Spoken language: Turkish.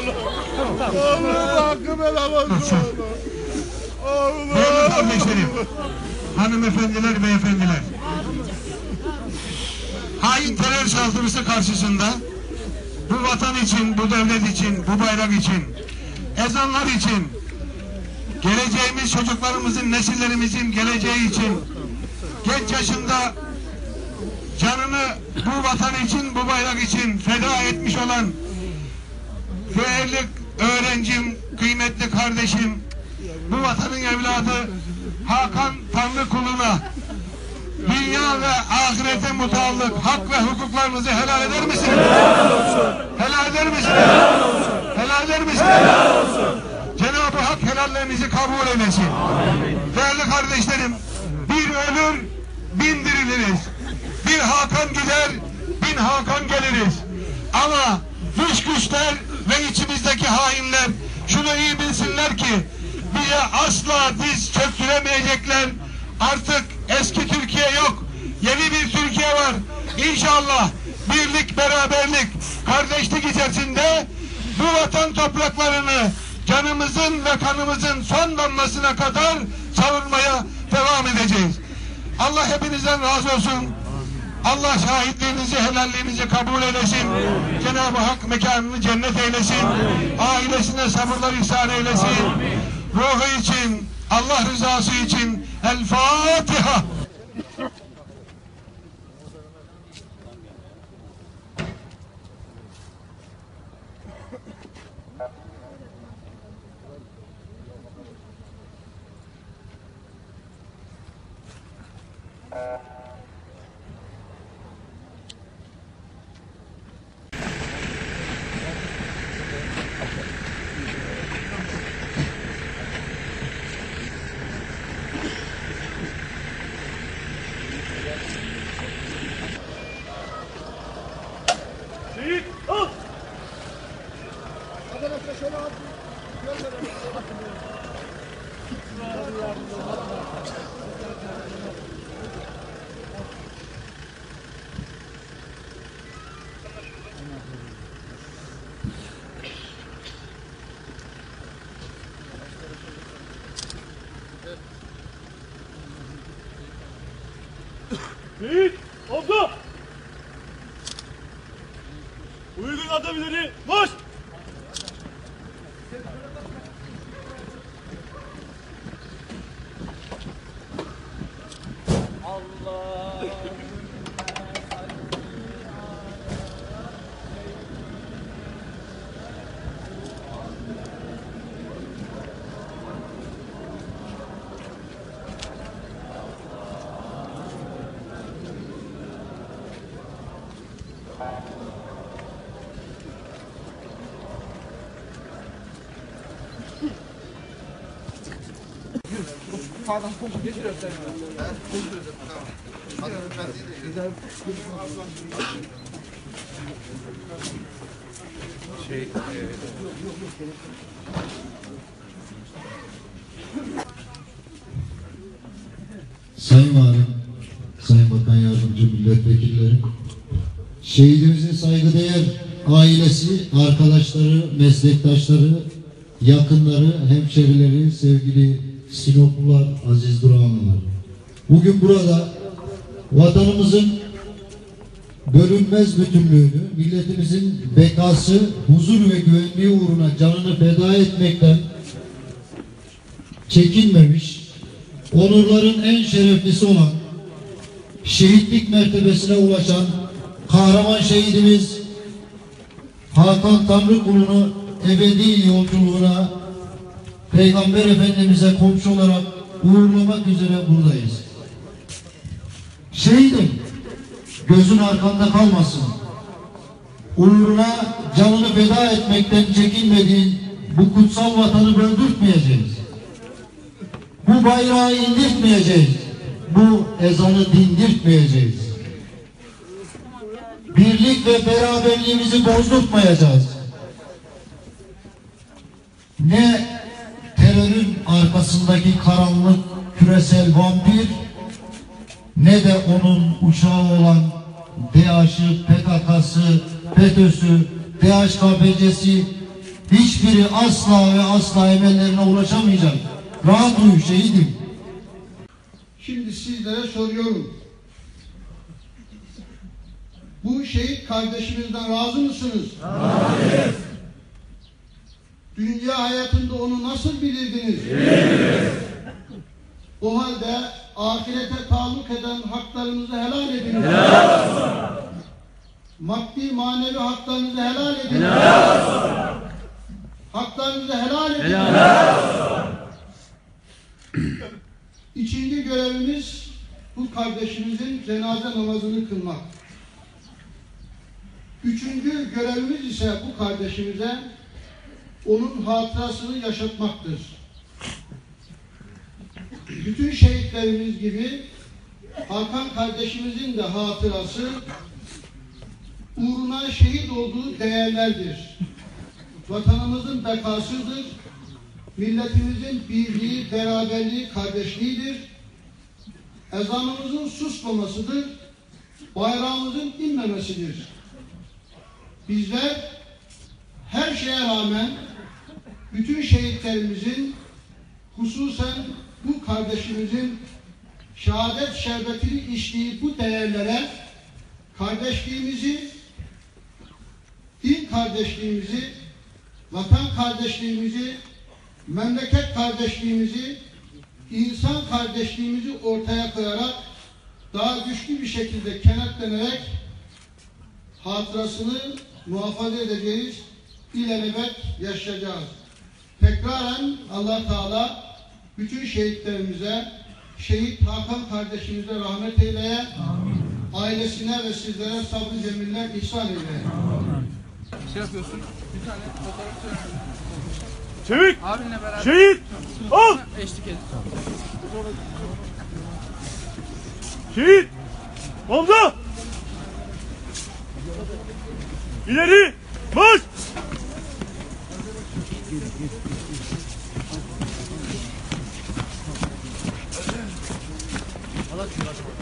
Oğlum hakkım helal olsun. Oğlum. Değerli kardeşlerim, hanımefendiler, beyefendiler. Hain terör saldırısı karşısında bu vatan için, bu devlet için, bu bayrak için, ezanlar için, geleceğimiz çocuklarımızın, nesillerimizin geleceği için, genç yaşında canını bu vatan için, bu bayrak için feda etmiş olan değerli öğrencim, kıymetli kardeşim, bu vatanın evladı Hakan Tanrı kuluna dünya ve ahirete mutallık hak ve hukuklarınızı helal eder misiniz? Helal olsun. Helal eder misiniz? Helal olsun. Helal eder misiniz? Helal olsun. Cenab-ı Hak helallerinizi kabul eylesin. Değerli kardeşlerim, bir ölür, bin diriliriz. Bir Hakan gider, bin Hakan geliriz. Ama dış güçler ve içimizdeki hainler şunu iyi bilsinler ki bize asla diz çöktüremeyecekler. Artık eski Türkiye yok. Yeni bir Türkiye var. İnşallah birlik, beraberlik, kardeşlik içerisinde bu vatan topraklarını canımızın ve kanımızın son damlasına kadar savunmaya devam edeceğiz. Allah hepinizden razı olsun. Allah şahitliğinizi, helalliğinizi kabul eylesin. Cenab-ı Hak mekanını cennet eylesin. Ailesine sabırlar ihsan eylesin. Ruhu için, Allah rızası için El Fatiha. Şehit oldu. Uygun atabiliri. Boş. Sayın Valim, Sayın Bakan Yardımcı Milletvekilleri, şehidimizin saygıdeğer ailesi, arkadaşları, meslektaşları, yakınları, hemşerileri, sevgili Sinoplular, aziz Duranlılar. Bugün burada vatanımızın bölünmez bütünlüğünü, milletimizin bekası, huzur ve güvenliği uğruna canını feda etmekten çekinmemiş, onurların en şereflisi olan şehitlik mertebesine ulaşan kahraman şehidimiz Hakan Tanrıkulu'nu ebedi yolculuğuna Peygamber Efendimiz'e komşu olarak uğurlamak üzere buradayız. Şehidim, gözün arkanda kalmasın. Uğruna canını feda etmekten çekinmediğin bu kutsal vatanı böldürtmeyeceğiz. Bu bayrağı indirtmeyeceğiz. Bu ezanı dindirtmeyeceğiz. Birlik ve beraberliğimizi bozdurtmayacağız. Ne terörün arkasındaki karanlık küresel vampir ne de onun uşağı olan DAEŞ'ı, PKK'sı, FETÖ'sü, DHKPC'si hiçbiri asla ve asla emellerine ulaşamayacak. Rahat uyu şehidim. Şimdi sizlere soruyorum. Bu şehit kardeşimizden razı mısınız? Hayır. Dünya hayatında onu nasıl bilirdiniz? O halde ahirete taluk eden haklarınızı helal edin. Maddi manevi haklarınızı helal edin. Haklarınızı helal edin. İkinci görevimiz bu kardeşimizin cenaze namazını kılmak. Üçüncü görevimiz ise bu kardeşimize onun hatırasını yaşatmaktır. Bütün şehitlerimiz gibi Hakan kardeşimizin de hatırası uğruna şehit olduğu değerlerdir. Vatanımızın bekasıdır milletimizin birliği, beraberliği, kardeşliğidir. Ezanımızın susmamasıdır. Bayrağımızın inmemesidir. Bizler her şeye rağmen bütün şehitlerimizin hususen bu kardeşimizin şehadet şerbetini içtiği bu değerlere kardeşliğimizi, din kardeşliğimizi, vatan kardeşliğimizi, memleket kardeşliğimizi, insan kardeşliğimizi ortaya koyarak daha güçlü bir şekilde kenetlenerek hatırasını muhafaza edeceğiz, ilelebet yaşayacağız. Tekraren allah Teala bütün şehitlerimize, şehit Hakan kardeşimize rahmet eyleye, ailesine ve sizlere sabrı cemiller ihsan eyleye. şey yapıyorsun. Bir tane fotoğraf çekiyorsun. Çevik. Abinle beraber Şehit. Al. eşlik edin. Şehit. Hamza. İleri. Marş. Allah şükür açmadı.